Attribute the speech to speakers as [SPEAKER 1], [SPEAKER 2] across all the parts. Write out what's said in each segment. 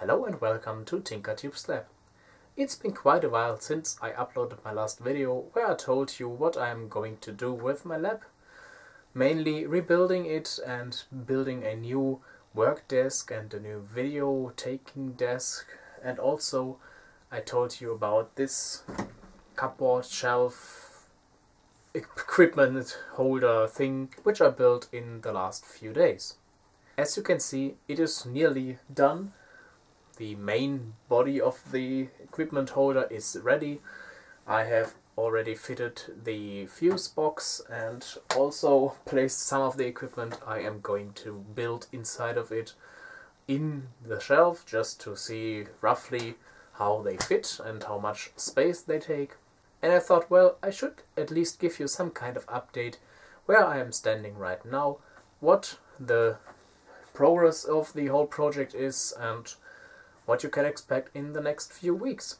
[SPEAKER 1] Hello and welcome to Tinkertubes Lab. It's been quite a while since I uploaded my last video where I told you what I am going to do with my lab. Mainly rebuilding it and building a new work desk and a new video taking desk and also I told you about this cupboard shelf equipment holder thing which I built in the last few days. As you can see it is nearly done the main body of the equipment holder is ready. I have already fitted the fuse box and also placed some of the equipment I am going to build inside of it in the shelf just to see roughly how they fit and how much space they take. And I thought, well, I should at least give you some kind of update where I am standing right now, what the progress of the whole project is and what you can expect in the next few weeks.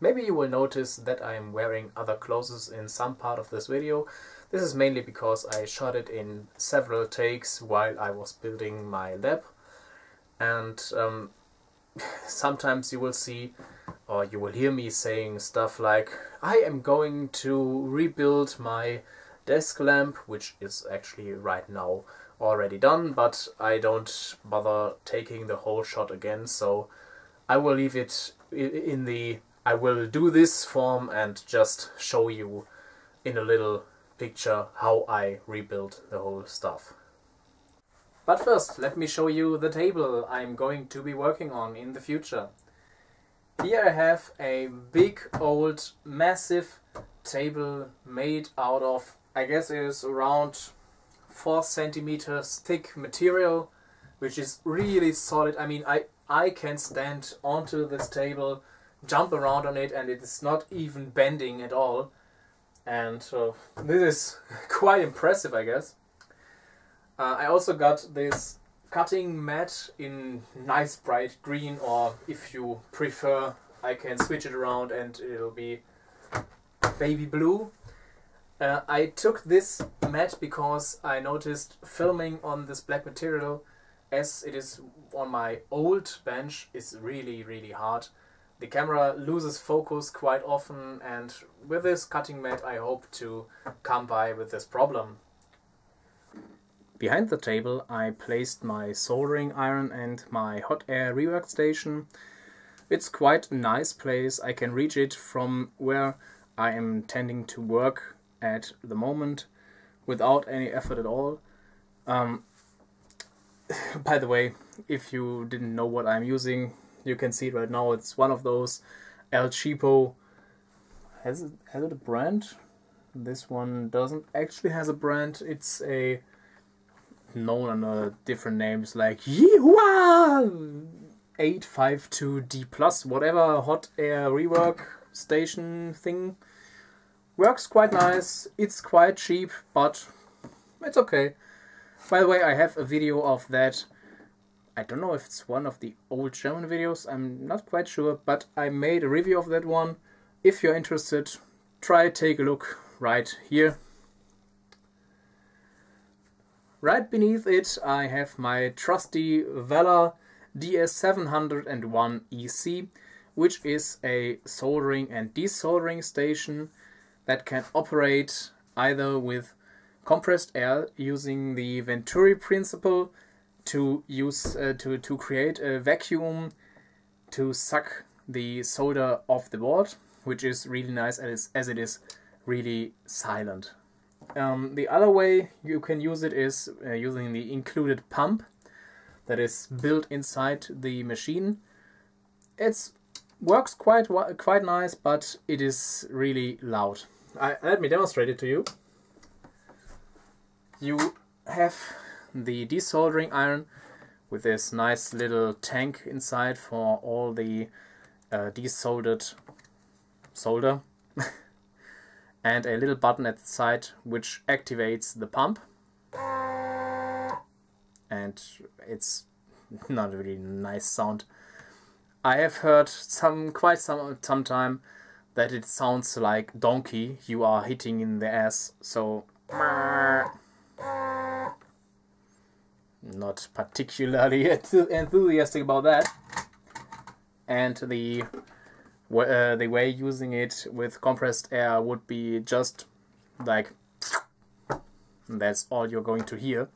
[SPEAKER 1] Maybe you will notice that I am wearing other clothes in some part of this video. This is mainly because I shot it in several takes while I was building my lab. And um, sometimes you will see or you will hear me saying stuff like I am going to rebuild my desk lamp, which is actually right now already done, but I don't bother taking the whole shot again, so I will leave it in the I will do this form and just show you in a little picture how I rebuild the whole stuff. But first, let me show you the table I'm going to be working on in the future. Here I have a big old massive table made out of I guess it is around 4 centimeters thick material which is really solid. I mean I I can stand onto this table, jump around on it, and it is not even bending at all. And uh, this is quite impressive, I guess. Uh, I also got this cutting mat in nice bright green, or if you prefer, I can switch it around and it'll be baby blue. Uh, I took this mat because I noticed filming on this black material as it is on my old bench is really really hard. The camera loses focus quite often and with this cutting mat I hope to come by with this problem. Behind the table I placed my soldering iron and my hot air rework station. It's quite a nice place, I can reach it from where I am tending to work at the moment without any effort at all. Um, by the way, if you didn't know what I'm using, you can see it right now. It's one of those El Cheapo. Has it has it a brand? This one doesn't actually has a brand. It's a known under different names like Yihua 852D plus whatever hot air rework station thing. Works quite nice. It's quite cheap, but it's okay. By the way, I have a video of that. I don't know if it's one of the old German videos, I'm not quite sure, but I made a review of that one. If you're interested, try take a look right here. Right beneath it I have my trusty Weller DS701EC, which is a soldering and desoldering station that can operate either with compressed air using the Venturi principle to use uh, to to create a vacuum to suck the solder off the board, which is really nice as, as it is really silent. Um, the other way you can use it is uh, using the included pump that is built inside the machine. It works quite quite nice, but it is really loud. I, let me demonstrate it to you you have the desoldering iron with this nice little tank inside for all the uh, desoldered solder and a little button at the side which activates the pump and it's not a really nice sound. I have heard some quite some some time that it sounds like donkey you are hitting in the ass so not particularly enthusiastic about that. and the uh, the way using it with compressed air would be just like that's all you're going to hear.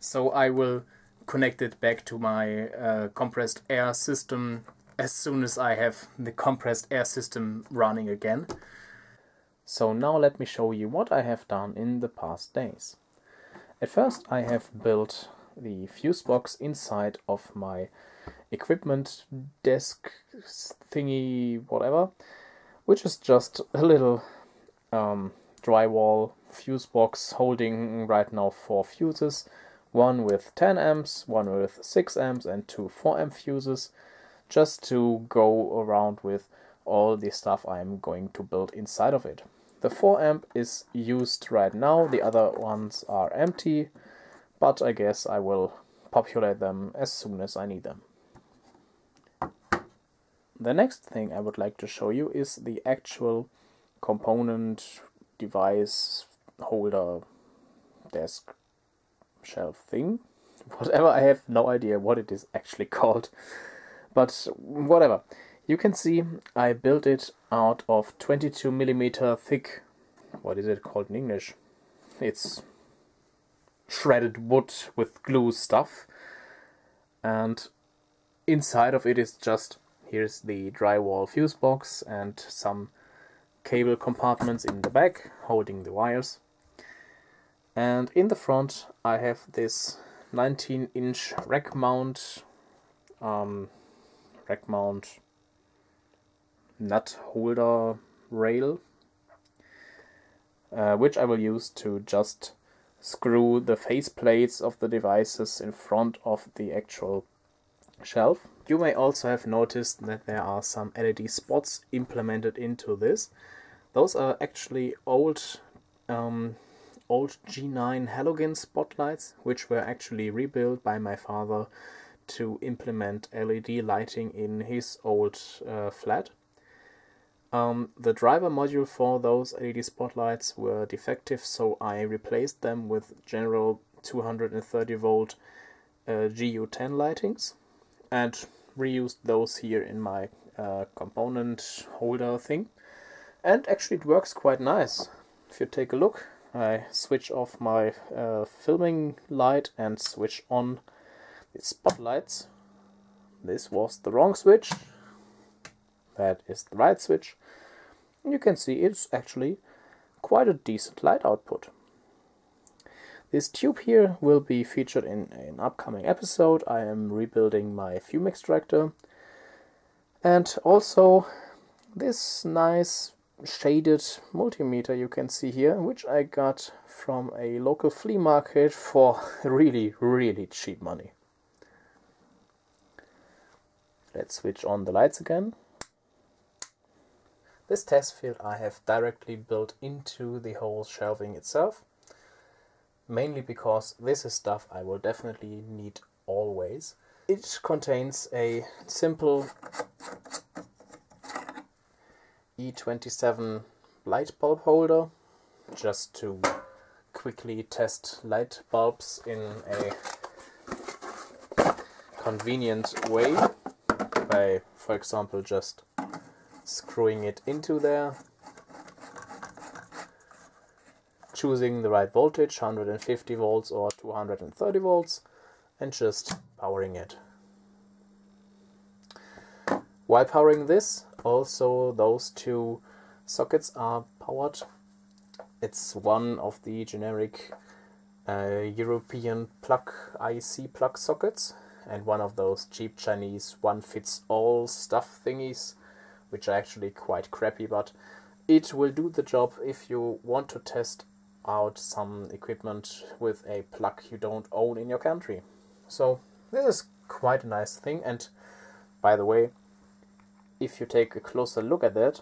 [SPEAKER 1] So I will connect it back to my uh, compressed air system as soon as I have the compressed air system running again. So now let me show you what I have done in the past days. At first I have built the fuse box inside of my equipment desk thingy whatever which is just a little um, drywall fuse box holding right now four fuses one with 10 amps one with 6 amps and two 4 amp fuses just to go around with all the stuff I'm going to build inside of it. The 4 amp is used right now the other ones are empty but I guess I will populate them as soon as I need them the next thing I would like to show you is the actual component device holder desk shelf thing. Whatever, I have no idea what it is actually called. But whatever. You can see I built it out of 22 millimeter thick, what is it called in English? It's shredded wood with glue stuff. And inside of it is just Here's the drywall fuse box and some cable compartments in the back holding the wires. And in the front I have this 19 inch rack mount um, rack mount nut holder rail uh, which I will use to just screw the face plates of the devices in front of the actual shelf. You may also have noticed that there are some LED spots implemented into this. Those are actually old um, old G9 halogen spotlights which were actually rebuilt by my father to implement LED lighting in his old uh, flat. Um, the driver module for those LED spotlights were defective so I replaced them with general 230 volt uh, GU10 lightings and reused those here in my uh, component holder thing. And actually it works quite nice. If you take a look, I switch off my uh, filming light and switch on the spotlights. This was the wrong switch. That is the right switch. You can see it's actually quite a decent light output. This tube here will be featured in an upcoming episode. I am rebuilding my fume extractor. And also this nice shaded multimeter you can see here, which I got from a local flea market for really, really cheap money. Let's switch on the lights again. This test field I have directly built into the whole shelving itself mainly because this is stuff I will definitely need always. It contains a simple E27 light bulb holder just to quickly test light bulbs in a convenient way by for example just screwing it into there choosing the right voltage, 150 volts or 230 volts, and just powering it. While powering this, also those two sockets are powered. It's one of the generic uh, European plug IC plug sockets and one of those cheap Chinese one-fits-all stuff thingies, which are actually quite crappy, but it will do the job if you want to test out some equipment with a plug you don't own in your country. So this is quite a nice thing and by the way if you take a closer look at it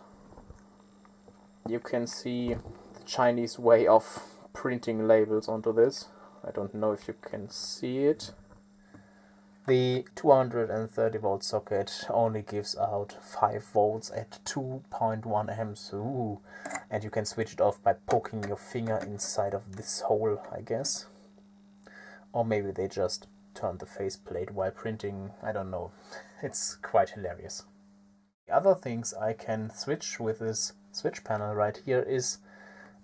[SPEAKER 1] you can see the Chinese way of printing labels onto this. I don't know if you can see it. The 230 volt socket only gives out 5 volts at 2.1 amps. Ooh. And you can switch it off by poking your finger inside of this hole, I guess. Or maybe they just turned the faceplate while printing, I don't know. It's quite hilarious. The other things I can switch with this switch panel right here is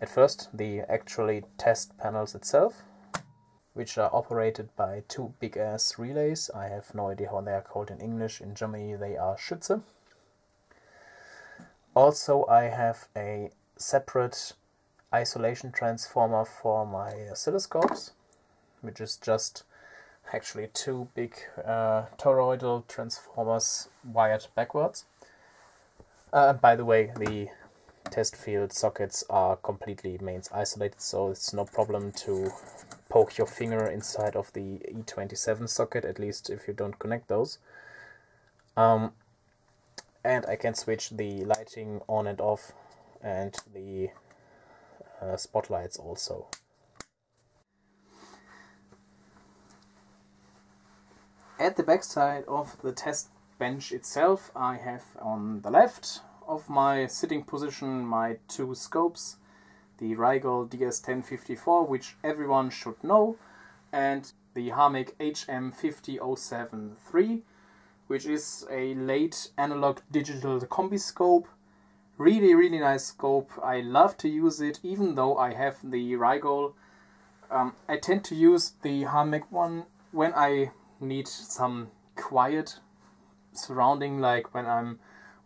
[SPEAKER 1] at first the actually test panels itself which are operated by two big ass relays. I have no idea how they are called in English. In Germany they are Schütze. Also I have a separate isolation transformer for my oscilloscopes, which is just actually two big uh, toroidal transformers wired backwards. Uh, by the way, the test field sockets are completely mains isolated, so it's no problem to poke your finger inside of the E27 socket, at least if you don't connect those. Um, and I can switch the lighting on and off and the uh, spotlights also. At the backside of the test bench itself I have on the left of my sitting position my two scopes, the Rigol DS1054 which everyone should know and the Hameg HM50073 which is a late analog digital combi scope. Really, really nice scope. I love to use it, even though I have the Rigol. Um, I tend to use the Hameg one when I need some quiet surrounding, like when I'm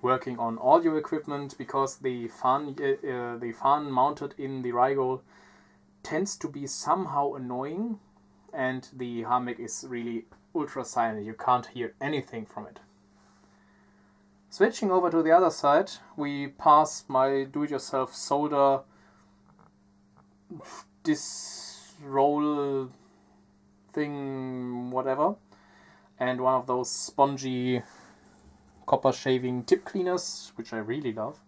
[SPEAKER 1] working on audio equipment, because the fan, uh, uh, the fan mounted in the Rigol tends to be somehow annoying, and the Hameg is really ultra silent. You can't hear anything from it. Switching over to the other side, we pass my do-it-yourself solder this roll thing, whatever, and one of those spongy copper shaving tip cleaners, which I really love.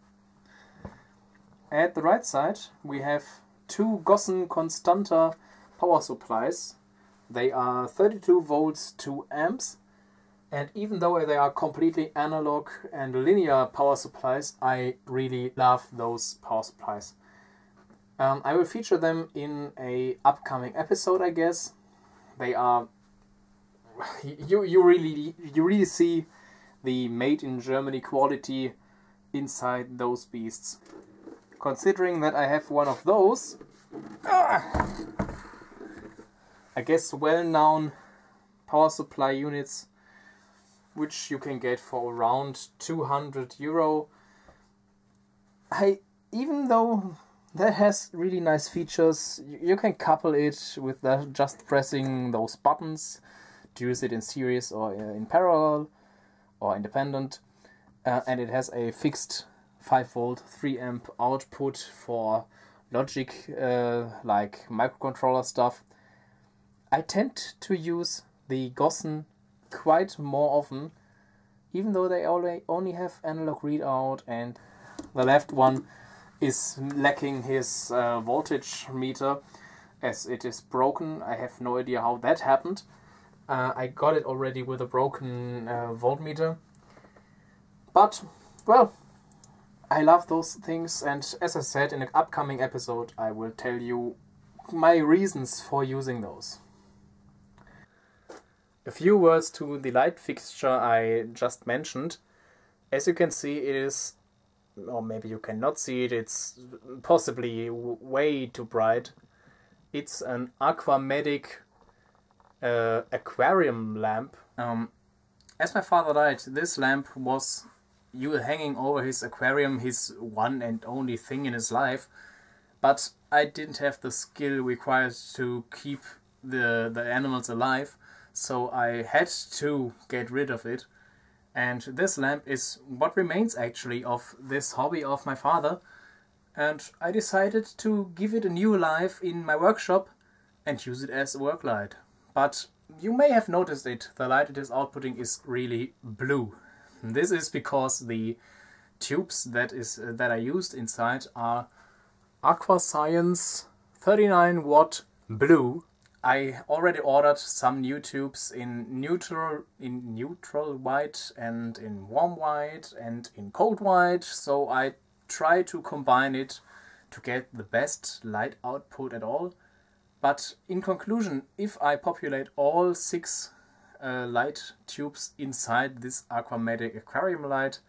[SPEAKER 1] At the right side, we have two Gossen Konstanter power supplies they are 32 volts 2 amps and even though they are completely analog and linear power supplies, I really love those power supplies. Um, I will feature them in a upcoming episode, I guess. They are you you really you really see the made in Germany quality inside those beasts. Considering that I have one of those, ah, I guess well-known power supply units which you can get for around 200 euro. I even though that has really nice features, you can couple it with just pressing those buttons to use it in series or in parallel or independent. Uh, and it has a fixed 5 volt 3 amp output for logic uh, like microcontroller stuff I tend to use the Gossen quite more often, even though they only, have analog readout and the left one is lacking his uh, voltage meter as it is broken. I have no idea how that happened. Uh, I got it already with a broken uh, voltmeter. But, well, I love those things and as I said in an upcoming episode I will tell you my reasons for using those. A few words to the light fixture I just mentioned. As you can see, it is, or maybe you cannot see it, it's possibly way too bright. It's an Aquamedic uh, aquarium lamp. Um, as my father died, this lamp was you hanging over his aquarium, his one and only thing in his life. But I didn't have the skill required to keep the, the animals alive so I had to get rid of it. And this lamp is what remains actually of this hobby of my father. And I decided to give it a new life in my workshop and use it as a work light. But you may have noticed it, the light it is outputting is really blue. This is because the tubes that is uh, that I used inside are Aquascience 39 watt blue. I already ordered some new tubes in neutral in neutral white and in warm white and in cold white so I try to combine it to get the best light output at all but in conclusion if I populate all six uh, light tubes inside this Aquamedic aquarium light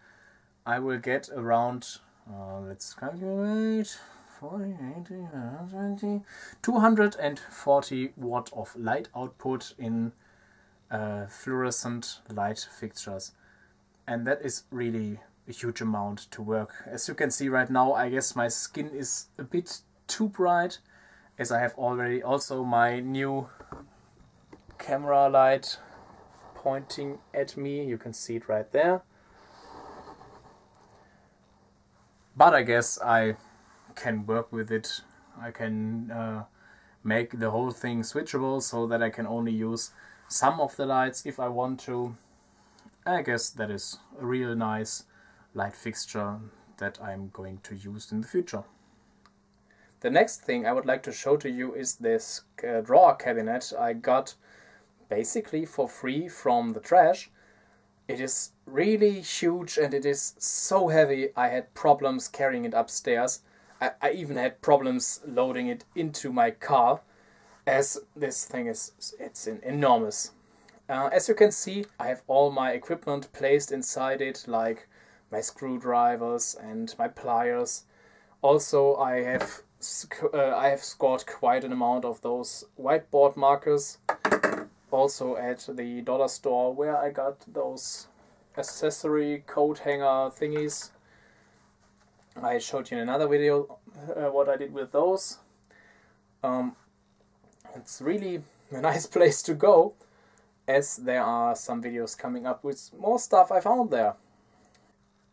[SPEAKER 1] I will get around, uh, let's calculate, 40, 80, 120, 240 watt of light output in uh, fluorescent light fixtures. And that is really a huge amount to work. As you can see right now, I guess my skin is a bit too bright as I have already also my new camera light pointing at me. You can see it right there. But I guess I can work with it. I can uh, make the whole thing switchable so that I can only use some of the lights if I want to. I guess that is a real nice light fixture that I'm going to use in the future. The next thing I would like to show to you is this uh, drawer cabinet I got basically for free from the trash. It is really huge and it is so heavy I had problems carrying it upstairs. I, I even had problems loading it into my car as this thing is it's enormous. Uh, as you can see I have all my equipment placed inside it like my screwdrivers and my pliers. Also I have uh, I have scored quite an amount of those whiteboard markers also at the dollar store where I got those accessory coat hanger thingies. I showed you in another video uh, what I did with those. Um, it's really a nice place to go as there are some videos coming up with more stuff I found there.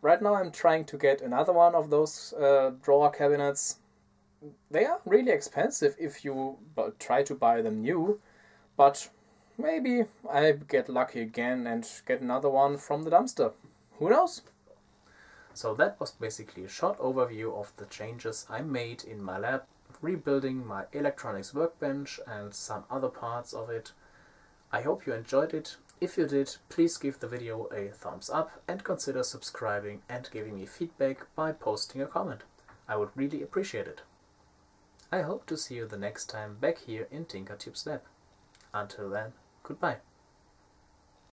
[SPEAKER 1] Right now I'm trying to get another one of those uh, drawer cabinets they are really expensive if you try to buy them new, but maybe I get lucky again and get another one from the dumpster. Who knows? So that was basically a short overview of the changes I made in my lab, rebuilding my electronics workbench and some other parts of it. I hope you enjoyed it. If you did, please give the video a thumbs up and consider subscribing and giving me feedback by posting a comment. I would really appreciate it. I hope to see you the next time back here in Tinkertubes lab. Until then, goodbye.